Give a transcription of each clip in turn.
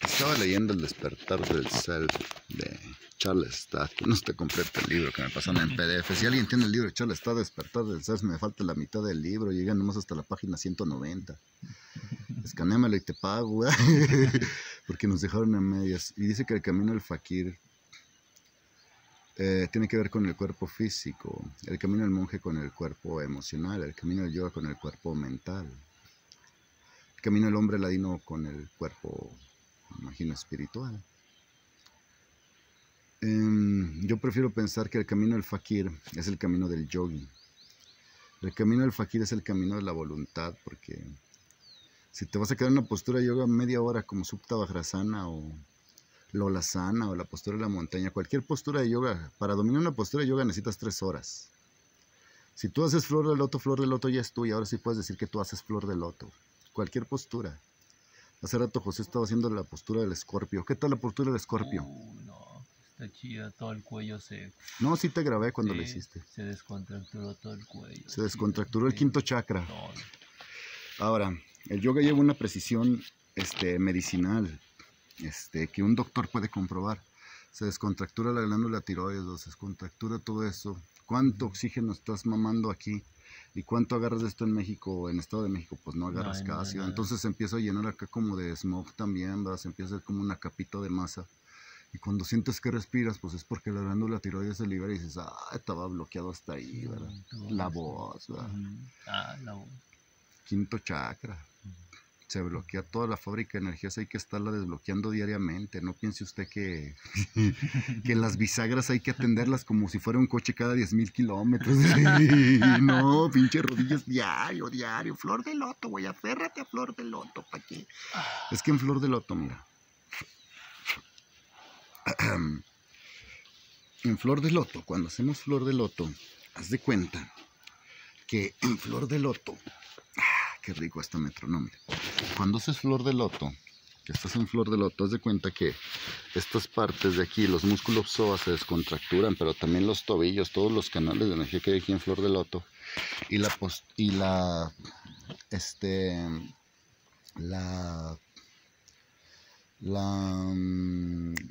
Estaba leyendo El despertar del self de Charles Stad. No está completo el libro que me pasaron en PDF. Si alguien tiene el libro de Charles Stad, Despertar del self, me falta la mitad del libro. Llegan nomás hasta la página 190. Escanéamelo y te pago, porque nos dejaron en medias. Y dice que el camino del fakir eh, tiene que ver con el cuerpo físico, el camino del monje con el cuerpo emocional, el camino del yoga con el cuerpo mental, el camino del hombre ladino con el cuerpo, imagino, espiritual. Em, yo prefiero pensar que el camino del fakir es el camino del yogi. El camino del fakir es el camino de la voluntad, porque si te vas a quedar en una postura de yoga media hora como Supta Vajrasana o Lola Sana o la postura de la montaña, cualquier postura de yoga, para dominar una postura de yoga necesitas tres horas. Si tú haces flor de loto, flor de loto ya es tuya, ahora sí puedes decir que tú haces flor de loto. Cualquier postura. Hace rato José estaba haciendo la postura del escorpio. ¿Qué tal la postura del escorpio? Uh, no, está chida, todo el cuello se... No, sí te grabé cuando lo Sí, hiciste. Se descontracturó todo el cuello. Se descontracturó el quinto chakra. todo. Ahora, el yoga lleva una precisión este, medicinal este, que un doctor puede comprobar. Se descontractura la glándula tiroides, se descontractura todo eso. ¿Cuánto oxígeno estás mamando aquí? ¿Y cuánto agarras de esto en México en Estado de México? Pues no agarras No, no, casi. no. Entonces se empieza a llenar acá como de smog también, ¿verdad? Se empieza a hacer como una capita de masa. Y cuando sientes que respiras, pues es porque la glándula tiroides se libera y dices, ah, estaba bloqueado hasta ahí, ¿verdad? La voz, ¿verdad? Ah, la voz. quinto chakra. Se bloquea toda la fábrica de energías, hay que estarla desbloqueando diariamente. No piense usted que, que las bisagras hay que atenderlas como si fuera un coche cada 10 mil kilómetros. No, pinche rodillas diario, diario. Flor de loto, güey, aférrate a flor de loto, ¿para qué? Es que en flor de loto, mira. En flor de loto, cuando hacemos flor de loto, haz de cuenta que en flor de loto qué rico esta metronómira. Cuando haces flor de loto, que estás en flor de loto, haz de cuenta que estas partes de aquí, los músculos psoas se descontracturan, pero también los tobillos, todos los canales de energía que hay aquí en flor de loto. Y la, pos- y la, este, la, la,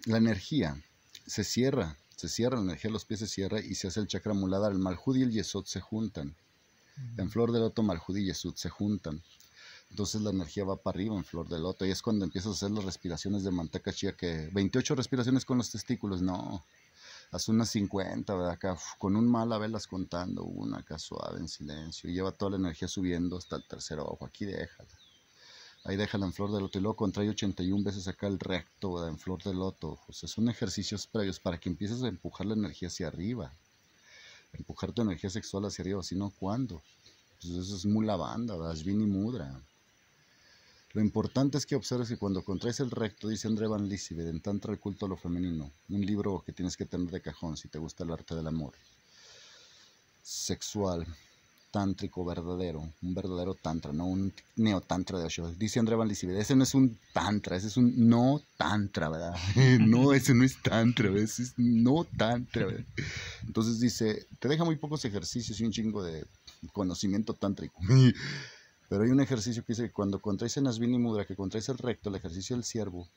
la energía se cierra, se cierra, la energía de los pies se cierra y se hace el chakra muladhara, el malhud y el yesod se juntan. En flor de loto, Malhud y Yesud se juntan. Entonces la energía va para arriba en flor de loto. Y es cuando empiezas a hacer las respiraciones de manteca chía, que 28 respiraciones con los testículos. No, haz unas 50, ¿verdad? Acá, con un mala velas contando, una acá suave en silencio. Y lleva toda la energía subiendo hasta el tercer ojo. Aquí déjala. Ahí déjala en flor de loto. Y luego contrae 81 veces acá el recto, ¿verdad? En flor de loto. O sea, son ejercicios previos para que empieces a empujar la energía hacia arriba empujar tu energía sexual hacia arriba, si no, ¿cuándo? Pues eso es mula banda, Ashvini Mudra. Lo importante es que observes que cuando contraes el recto, dice André Van Lissibed, en Tantra el culto a lo femenino, un libro que tienes que tener de cajón si te gusta el arte del amor, sexual, tántrico verdadero, un verdadero tantra, no un neotantra de Osho. Dice André Van Lissibed, ese no es un tantra, ese es un no tantra, ¿verdad? no, ese no es tantra, ese es no tantra, ¿verdad? Entonces dice, te deja muy pocos ejercicios y un chingo de conocimiento tántrico. Pero hay un ejercicio que dice que cuando contraes en Asvini Mudra, que contraes el recto, el ejercicio del ciervo,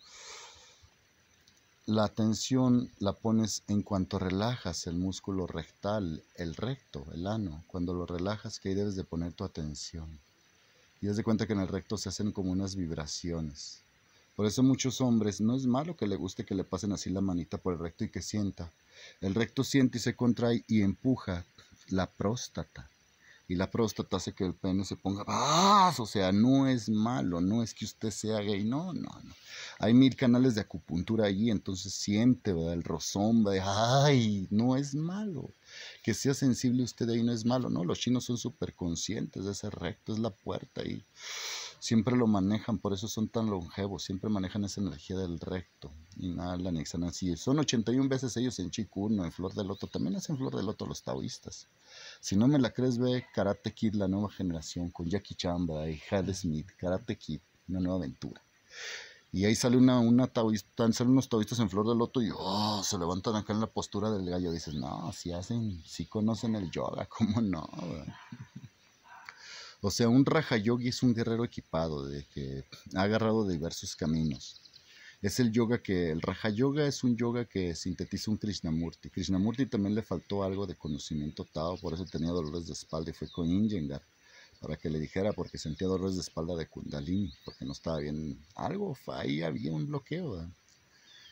la atención la pones en cuanto relajas el músculo rectal, el recto, el ano. Cuando lo relajas, que ahí debes de poner tu atención. Y das de cuenta que en el recto se hacen como unas vibraciones. Por eso muchos hombres, no es malo que le guste que le pasen así la manita por el recto y que sienta. El recto siente y se contrae y empuja la próstata. Y la próstata hace que el pene se ponga ¡Ah! O sea, no es malo, no es que usted sea gay, no, no, no. Hay mil canales de acupuntura allí, entonces siente, ¿verdad? El rozón, ¿verdad? ¡ay! No es malo. Que sea sensible usted ahí no es malo, ¿no? Los chinos son súper conscientes de ese recto, es la puerta ahí. Siempre lo manejan, por eso son tan longevos, siempre manejan esa energía del recto. Inhalan, exhalan así. Son 81 veces ellos en Chikuno, en Flor de Loto. También hacen Flor de Loto los taoístas. Si no me la crees, ve Karate Kid, la nueva generación, con Jackie Chan ¿verdad? y Hal Smith. Karate Kid, una nueva aventura. Y ahí sale una, una taoísta, salen unos taoístas en Flor de Loto y oh, se levantan acá en la postura del gallo. Dices, no, si hacen, si conocen el yoga, ¿cómo no? O sea, un Raja Yogi es un guerrero equipado, de que ha agarrado diversos caminos. Es el yoga que, el Raja Yoga es un yoga que sintetiza un Krishnamurti. Krishnamurti también le faltó algo de conocimiento Tao, por eso tenía dolores de espalda y fue con Injengar para que le dijera porque sentía dolores de espalda de Kundalini, porque no estaba bien. Algo, ahí había un bloqueo.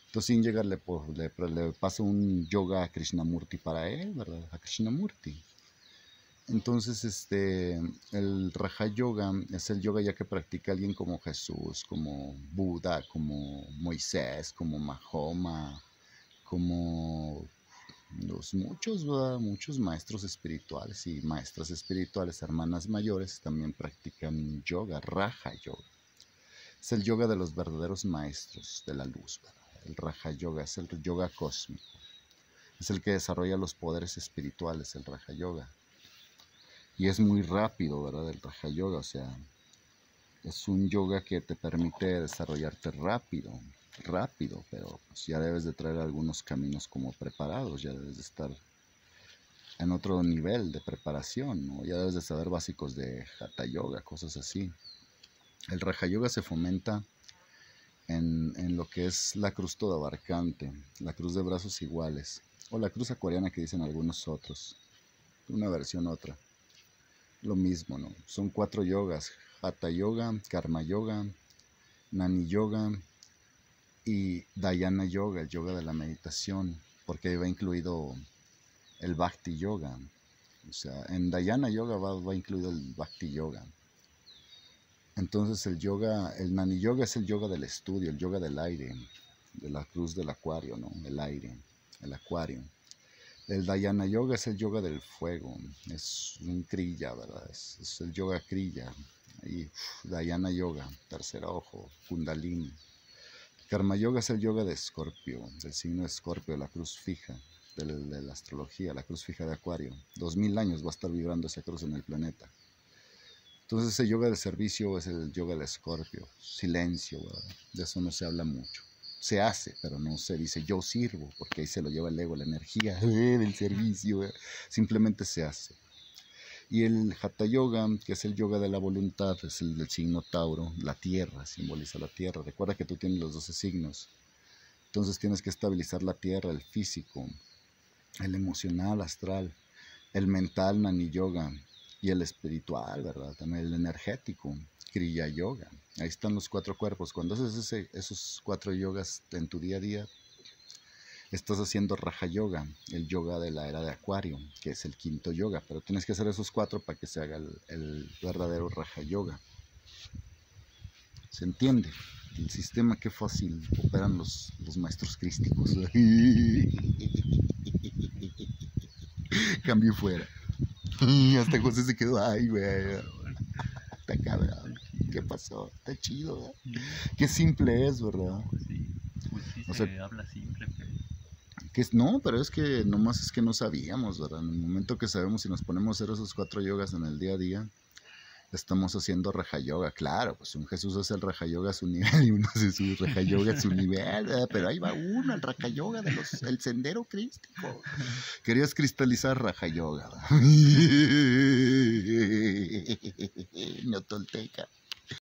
Entonces Injengar le, le, le pasa un yoga a Krishnamurti para él, ¿verdad? A Krishnamurti. Entonces, este, el Raja Yoga es el yoga ya que practica alguien como Jesús, como Buda, como Moisés, como Mahoma, como los muchos, muchos maestros espirituales y maestras espirituales, hermanas mayores, también practican yoga, Raja Yoga. Es el yoga de los verdaderos maestros de la luz, ¿verdad? El Raja Yoga es el yoga cósmico. Es el que desarrolla los poderes espirituales, el Raja Yoga y es muy rápido, ¿verdad? El Raja Yoga, o sea, es un yoga que te permite desarrollarte rápido, rápido, pero pues ya debes de traer algunos caminos como preparados, ya debes de estar en otro nivel de preparación. Ya debes de saber básicos de Hatha Yoga, cosas así. El Raja Yoga se fomenta en, en lo que es la cruz toda abarcante, la cruz de brazos iguales, o la cruz acuariana que dicen algunos otros, una versión otra lo mismo, ¿no? Son cuatro yogas, Hatha Yoga, Karma Yoga, Nani Yoga y Dhyana Yoga, el yoga de la meditación, porque va incluido el Bhakti Yoga. O sea, en Dhyana Yoga va, va incluido el Bhakti Yoga. Entonces el yoga, el Nani Yoga es el yoga del estudio, el yoga del aire, de la cruz del acuario, ¿no? El aire, el acuario. El Dhyana Yoga es el yoga del fuego, es un kriya, ¿verdad? Es, el yoga kriya. Y Dhyana Yoga, tercer ojo, Kundalini. Karma Yoga es el yoga de Escorpio, del signo Escorpio, la cruz fija de la, de la, astrología, la cruz fija de Acuario. Dos mil años va a estar vibrando esa cruz en el planeta. Entonces, el yoga del servicio es el yoga del Escorpio, silencio, ¿verdad? De eso no se habla mucho se hace, pero no se dice yo sirvo, porque ahí se lo lleva el ego, la energía del servicio, simplemente se hace. Y el Hatha Yoga, que es el yoga de la voluntad, es el del signo Tauro, la tierra, simboliza la tierra. Recuerda que tú tienes los 12 signos. Entonces tienes que estabilizar la tierra, el físico, el emocional, astral, el mental, Nani Yoga, y el espiritual, ¿verdad? También el energético, Kriya Yoga. Ahí están los cuatro cuerpos. Cuando haces esos cuatro yogas en tu día a día, estás haciendo Raja Yoga, el yoga de la era de Acuario, que es el quinto yoga. Pero tienes que hacer esos cuatro para que se haga el, verdadero Raja Yoga. ¿Se entiende? El sistema, qué fácil operan los, los maestros crísticos. Cambio fuera. Hasta José se quedó, ay, güey. Está cabrón. ¿Qué pasó? Está chido, Qué simple es, ¿verdad? Pues sí, pues sí o se habla simple, pero... Que es, no, pero es que nomás es que no sabíamos, ¿verdad? En el momento que sabemos y nos ponemos a hacer esos cuatro yogas en el día a día, estamos haciendo Raja Yoga. Claro, pues un Jesús hace el Raja Yoga a su nivel y uno hace su Raja Yoga a su nivel, pero ahí va uno, el Raja Yoga del el sendero crístico. Querías cristalizar Raja Yoga. no tolteca.